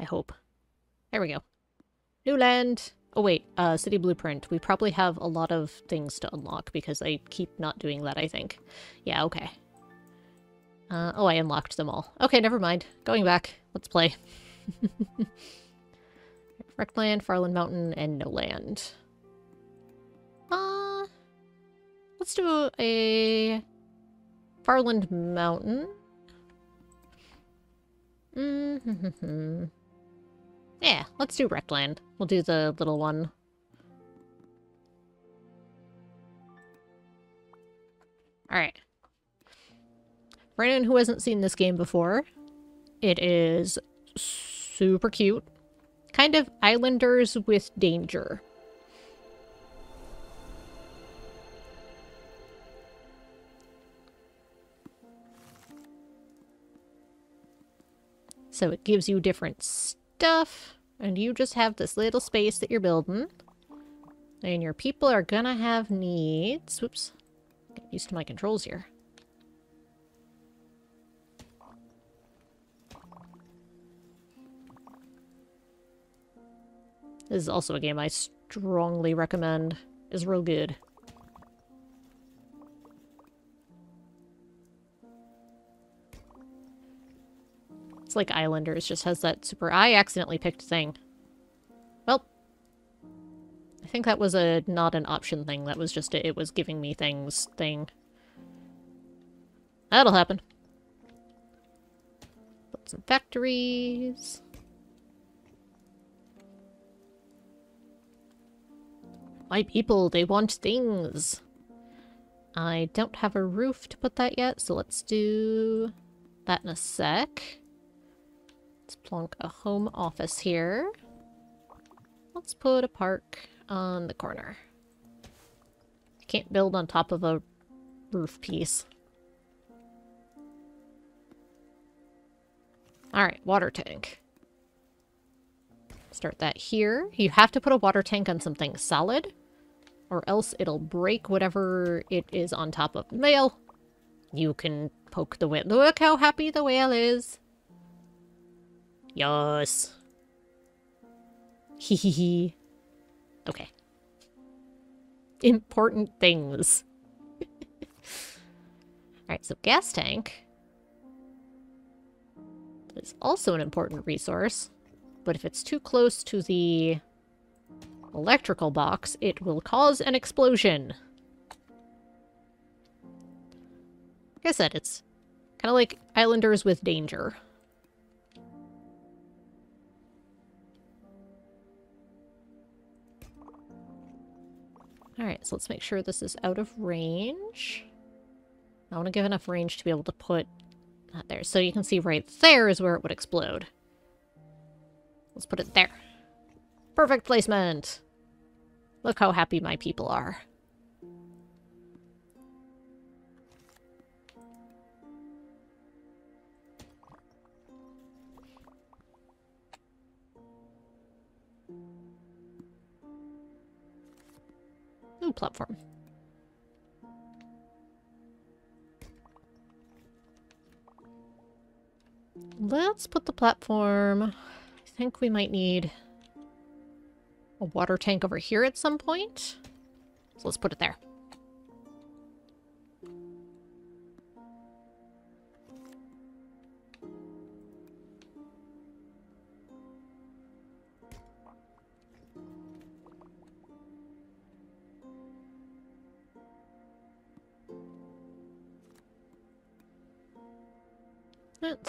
I hope. There we go. New land! Oh wait, uh, city blueprint. We probably have a lot of things to unlock because I keep not doing that, I think. Yeah, okay. Uh, oh, I unlocked them all. Okay, never mind. Going back. Let's play. Wrecked Farland Mountain, and no land. Uh, let's do a Farland Mountain. Mm -hmm. Yeah, let's do Rectland. We'll do the little one. Alright. For anyone who hasn't seen this game before, it is super cute. Kind of Islanders with danger. So it gives you different stuff, and you just have this little space that you're building. And your people are gonna have needs. Whoops. Get used to my controls here. This is also a game I strongly recommend. Is real good. It's like Islanders, just has that super... I accidentally picked thing. Well, I think that was a not an option thing. That was just a, it was giving me things thing. That'll happen. Put some factories. My people, they want things. I don't have a roof to put that yet, so let's do that in a sec. Let's plonk a home office here. Let's put a park on the corner. You can't build on top of a roof piece. Alright, water tank. Start that here. You have to put a water tank on something solid or else it'll break whatever it is on top of the whale. You can poke the whale. Look how happy the whale is. Yes. Hee. Okay. Important things. Alright, so gas tank is also an important resource. But if it's too close to the electrical box, it will cause an explosion. Like I said, it's kind of like Islanders with danger. Alright, so let's make sure this is out of range. I want to give enough range to be able to put that there. So you can see right there is where it would explode. Let's put it there. Perfect placement! Look how happy my people are. Ooh, platform. Let's put the platform... I think we might need a water tank over here at some point. So let's put it there.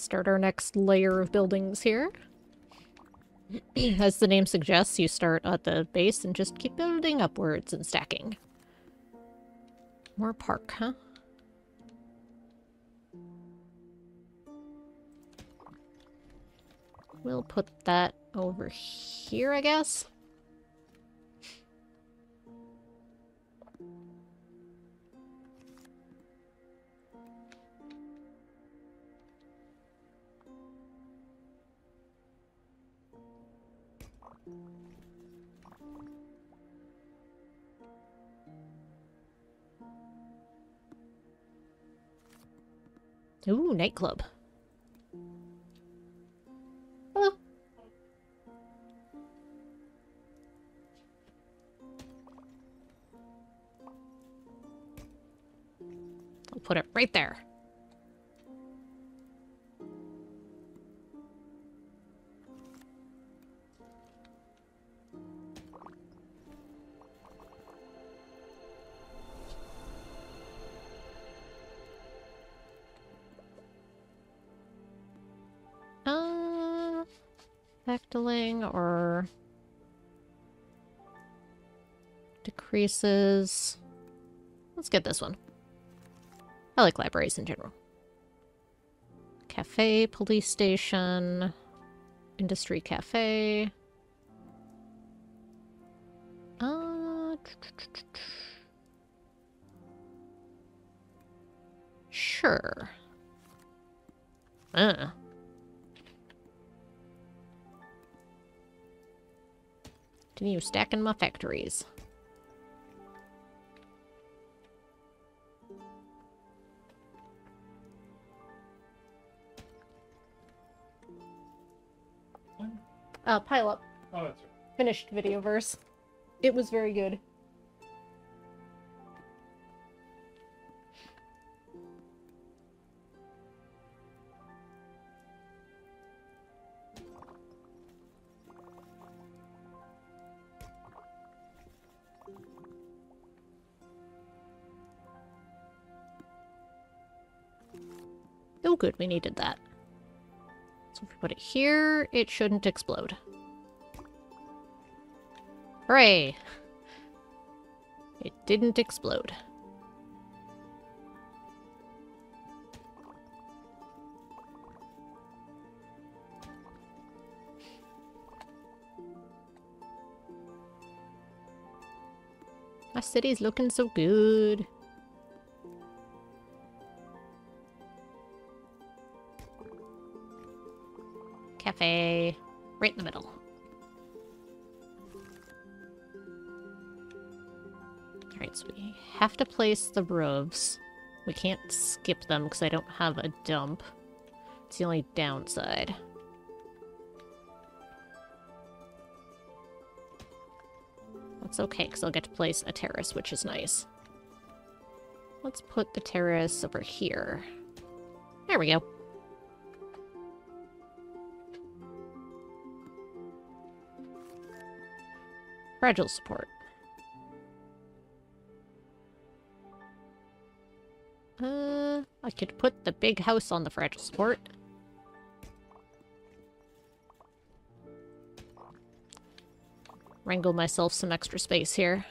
Start our next layer of buildings here. As the name suggests, you start at the base and just keep building upwards and stacking. More park, huh? We'll put that over here, I guess. Ooh, nightclub. Hello. I'll put it right there. Or decreases. Let's get this one. I like libraries in general. Cafe, police station, industry cafe. Uh, sure. Uh. Continue stacking my factories. Uh, pile up. Oh, that's right. Finished Videoverse. It was very good. Good, we needed that. So if we put it here, it shouldn't explode. Hooray! It didn't explode. My city's looking so good. Cafe. Right in the middle. Alright, so we have to place the roofs. We can't skip them because I don't have a dump. It's the only downside. That's okay, because I'll get to place a terrace, which is nice. Let's put the terrace over here. There we go. Fragile support. Uh, I could put the big house on the fragile support. Wrangle myself some extra space here.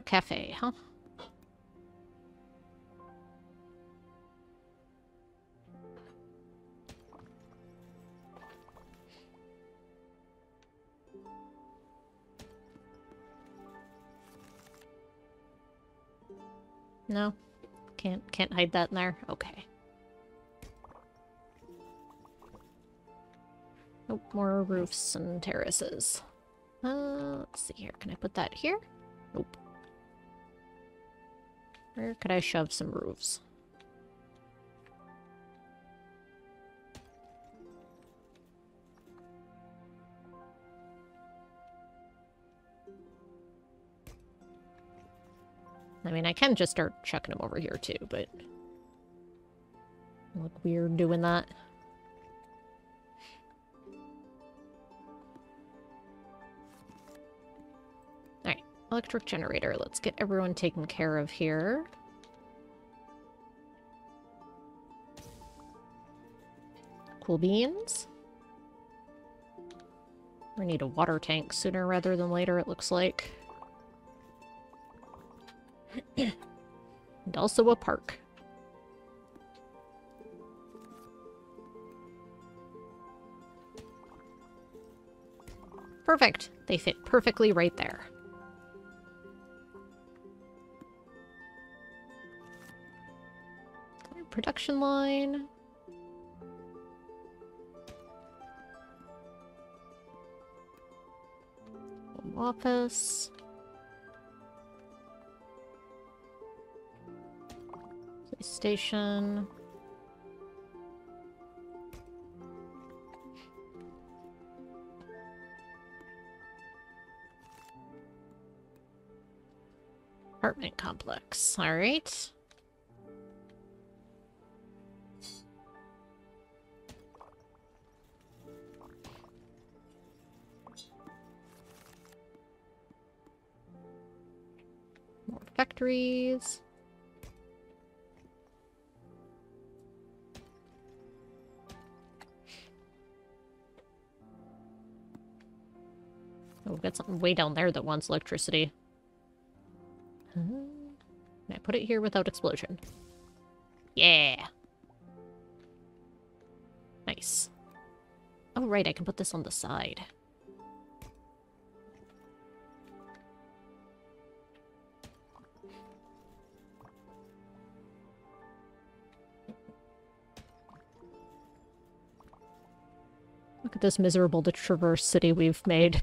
Cafe, huh? No? Can't can't hide that in there? Okay. Nope, more roofs and terraces. Uh, let's see here. Can I put that here? Nope. Where could I shove some roofs? I mean, I can just start chucking them over here too, but... Look weird doing that. Electric generator. Let's get everyone taken care of here. Cool beans. We need a water tank sooner rather than later, it looks like. and also a park. Perfect. They fit perfectly right there. Production line. Home office. Station. Apartment complex. All right. Factories. Oh, we've got something way down there that wants electricity. Hmm. Can I put it here without explosion? Yeah! Nice. Oh, right, I can put this on the side. At this miserable to traverse city we've made.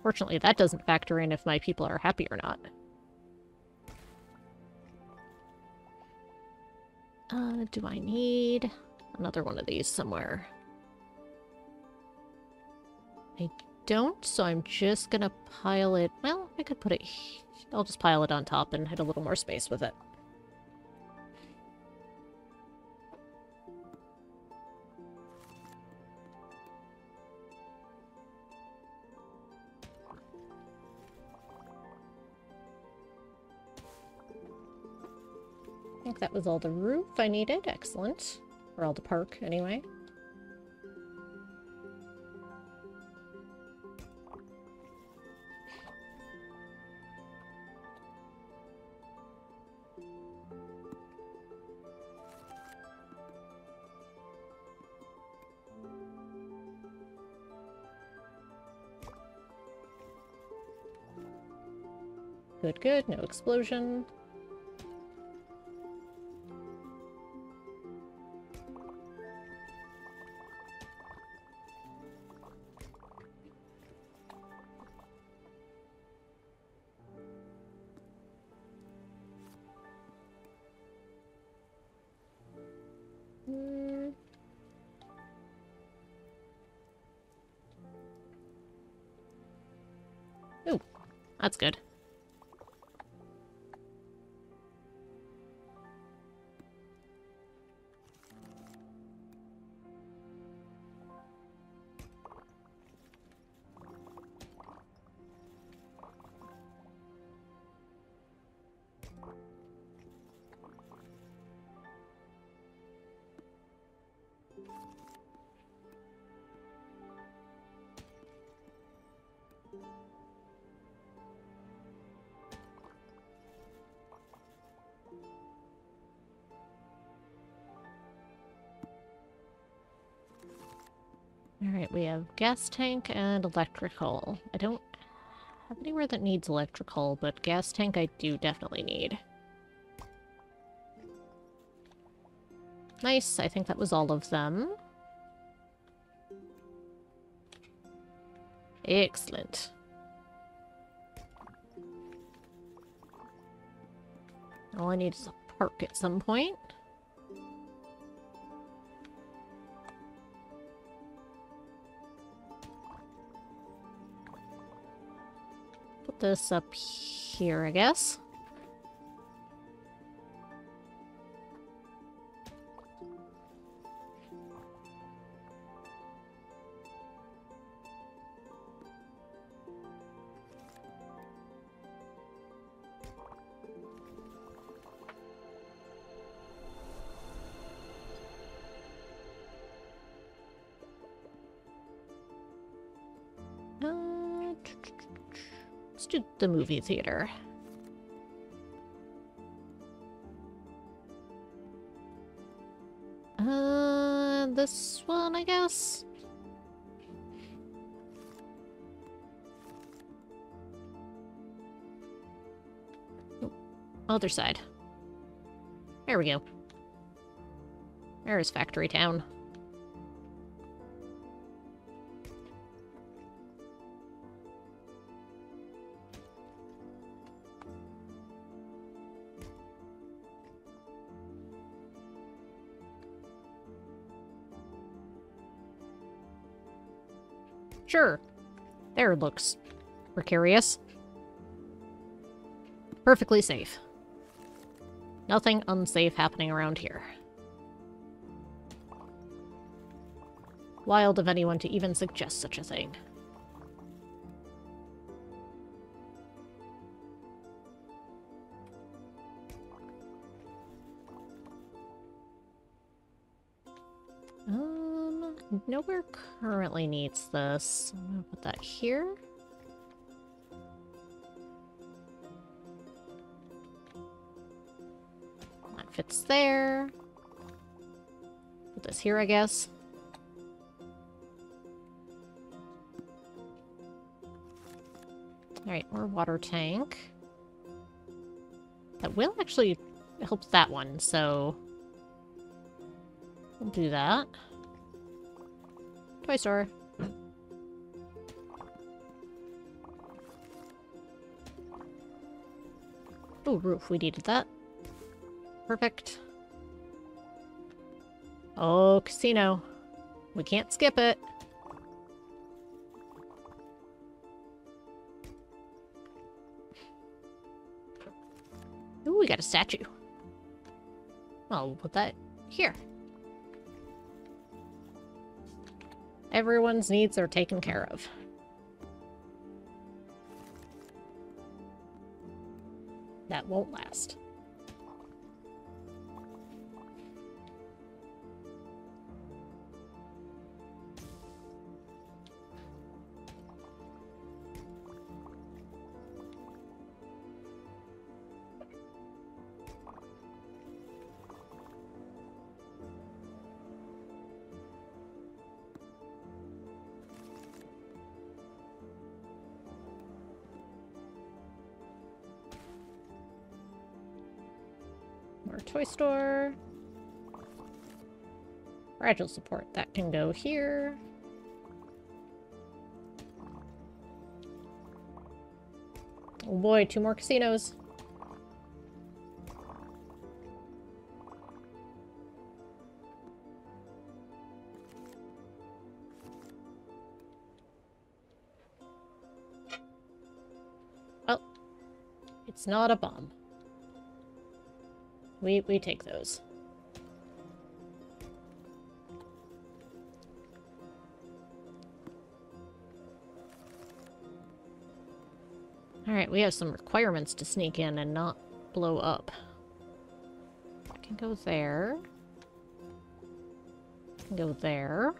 Fortunately, that doesn't factor in if my people are happy or not. Uh, do I need another one of these somewhere? I don't, so I'm just gonna pile it... Well, I could put it... I'll just pile it on top and hit a little more space with it. I think that was all the roof I needed. Excellent. Or all the park, anyway. Good, good. No explosion. That's good. We have gas tank and electrical. I don't have anywhere that needs electrical, but gas tank I do definitely need. Nice, I think that was all of them. Excellent. All I need is a park at some point. This up here, I guess. The movie theater. Uh, this one, I guess? Other side. There we go. There's Factory Town. Sure. There looks precarious. Perfectly safe. Nothing unsafe happening around here. Wild of anyone to even suggest such a thing. Nowhere currently needs this. I'm gonna put that here. That fits there. Put this here, I guess. Alright, more water tank. That will actually help that one, so... We'll do that. Toy store. Oh, roof. We needed that. Perfect. Oh, casino. We can't skip it. Ooh, we got a statue. We'll put that here. Everyone's needs are taken care of. That won't last. Toy store. Fragile support. That can go here. Oh boy, two more casinos. Oh. It's not a bomb. We, we take those. Alright, we have some requirements to sneak in and not blow up. I can go there. Can go there.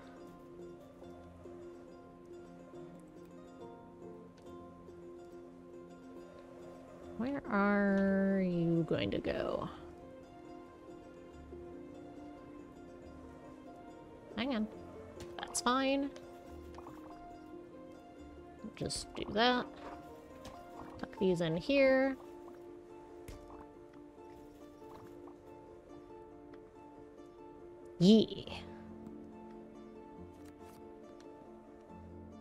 Where are you going to go? That's fine. Just do that. Tuck these in here. Yeah.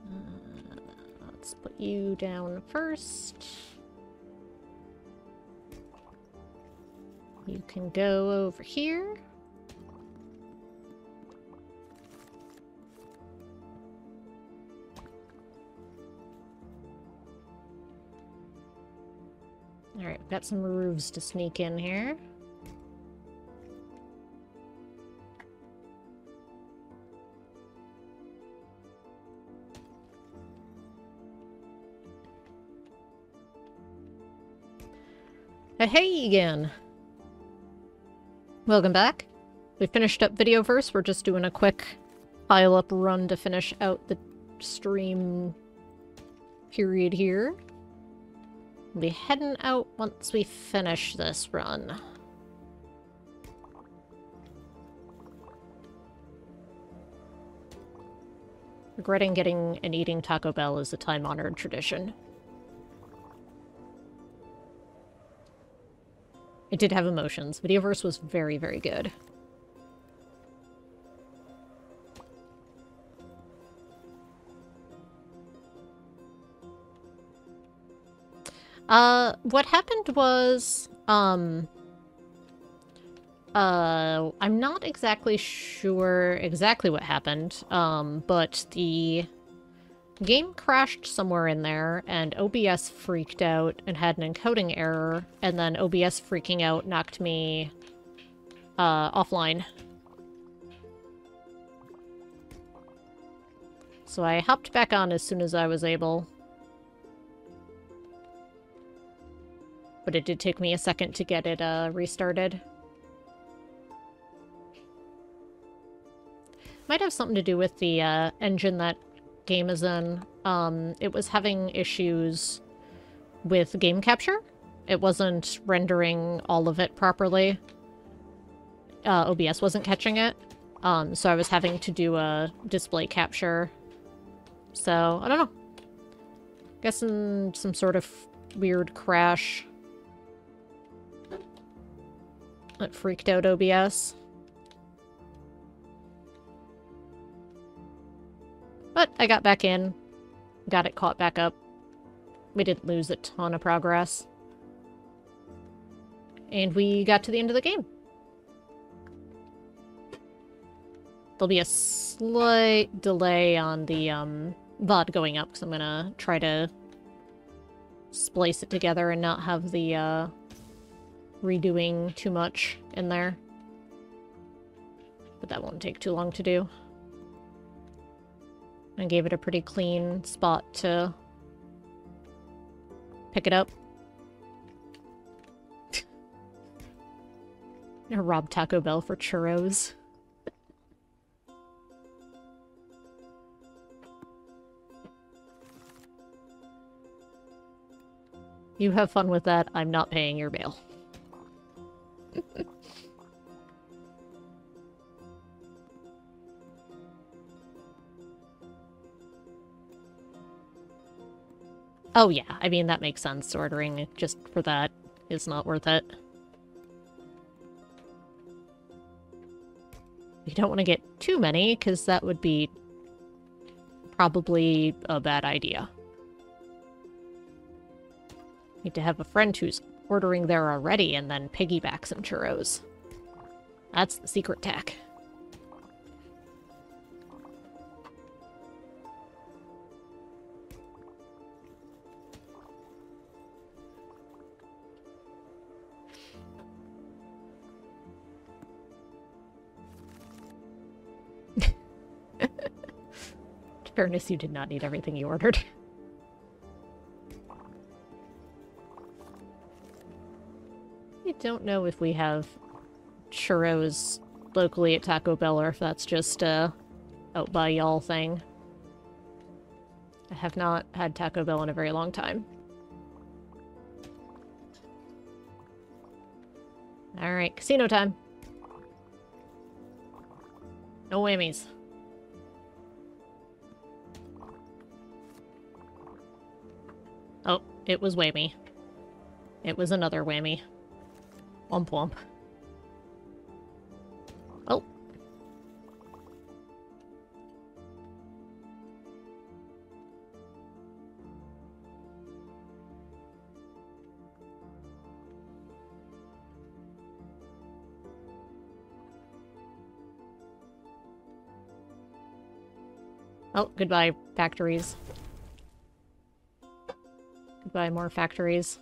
Uh, let's put you down first. You can go over here. Got some roofs to sneak in here. Uh, hey again! Welcome back. We finished up Videoverse. We're just doing a quick pile-up run to finish out the stream period here. Be heading out once we finish this run. Regretting getting and eating Taco Bell is a time-honored tradition. It did have emotions. Videoverse was very, very good. Uh, what happened was, um, uh, I'm not exactly sure exactly what happened, um, but the game crashed somewhere in there, and OBS freaked out and had an encoding error, and then OBS freaking out knocked me, uh, offline. So I hopped back on as soon as I was able. But it did take me a second to get it uh, restarted. Might have something to do with the uh, engine that game is in. Um, it was having issues with game capture. It wasn't rendering all of it properly. Uh, OBS wasn't catching it. Um, so I was having to do a display capture. So, I don't know. Guessing some sort of weird crash That freaked out OBS. But I got back in. Got it caught back up. We didn't lose a ton of progress. And we got to the end of the game. There'll be a slight delay on the um, VOD going up, because I'm going to try to splice it together and not have the uh, redoing too much in there. But that won't take too long to do. I gave it a pretty clean spot to pick it up. rob Taco Bell for churros. You have fun with that. I'm not paying your bail. oh yeah, I mean that makes sense. Ordering just for that is not worth it. You don't want to get too many, because that would be probably a bad idea. Need to have a friend who's ordering there already and then piggyback some churros. That's the secret tack. fairness, you did not need everything you ordered. don't know if we have churros locally at Taco Bell or if that's just a out by y'all thing. I have not had Taco Bell in a very long time. Alright, casino time. No whammies. Oh, it was whammy. It was another whammy. Womp womp. Oh. Oh, goodbye, factories. Goodbye, more factories.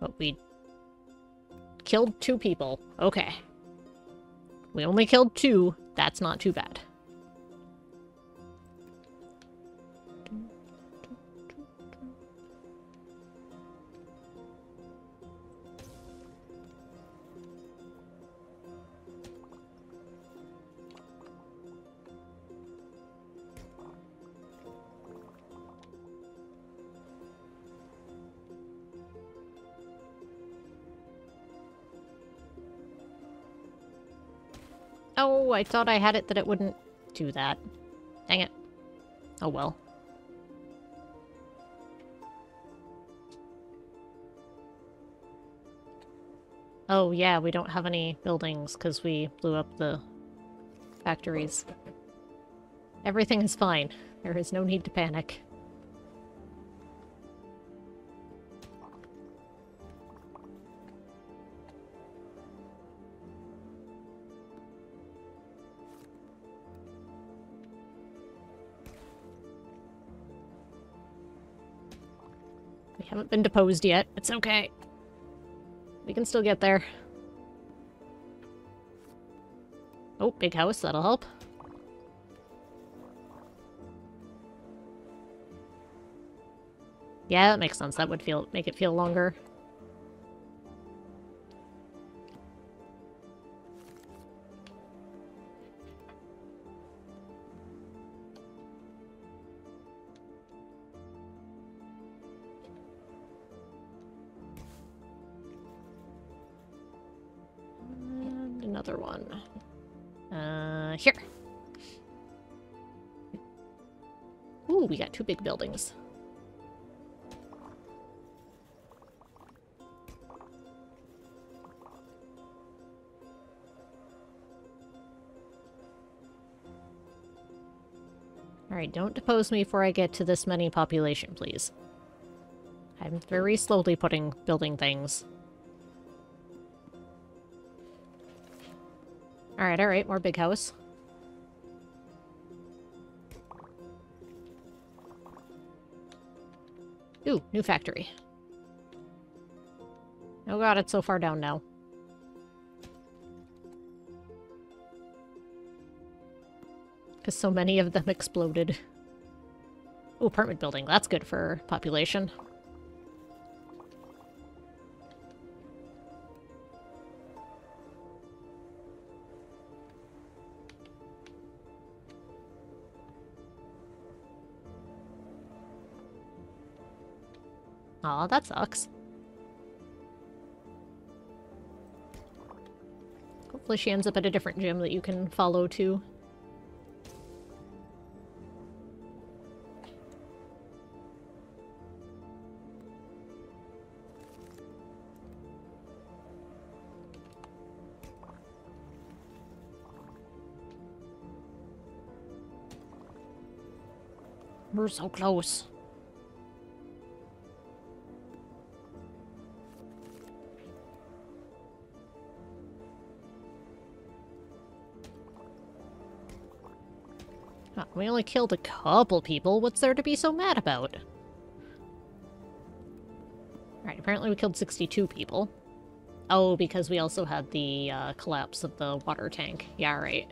But we killed two people. Okay. We only killed two. That's not too bad. I thought I had it that it wouldn't do that. Dang it. Oh well. Oh yeah, we don't have any buildings because we blew up the factories. Everything is fine. There is no need to panic. Haven't been deposed yet. It's okay. We can still get there. Oh, big house, that'll help. Yeah, that makes sense. That would feel make it feel longer. Ooh, we got two big buildings. Alright, don't depose me before I get to this many population, please. I'm very slowly putting building things. Alright, alright, more big house. Ooh, new factory. Oh god, it's so far down now. Because so many of them exploded. Ooh, apartment building. That's good for population. Aw, that sucks. Hopefully she ends up at a different gym that you can follow too. We're so close. We only killed a couple people. What's there to be so mad about? Alright, apparently we killed 62 people. Oh, because we also had the uh, collapse of the water tank. Yeah, right.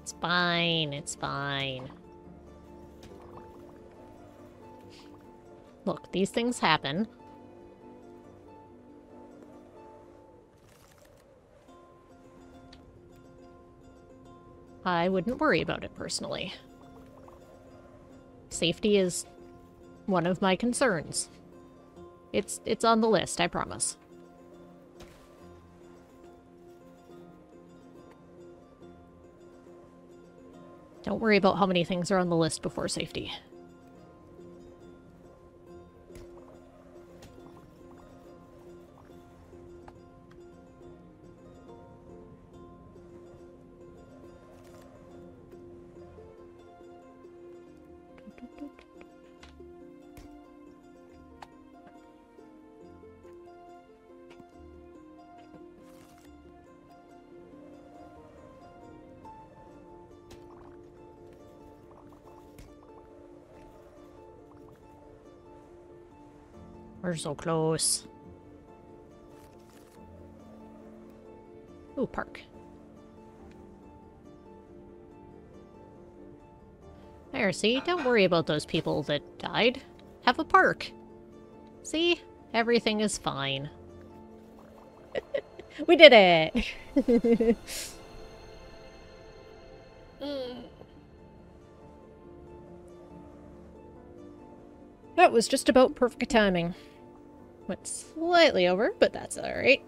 It's fine, it's fine. Look, these things happen. I wouldn't worry about it personally. Safety is one of my concerns. It's it's on the list, I promise. Don't worry about how many things are on the list before safety. We're so close. Ooh, park. There, see? Don't worry about those people that died. Have a park. See? Everything is fine. we did it! That was just about perfect timing. Went slightly over, but that's alright.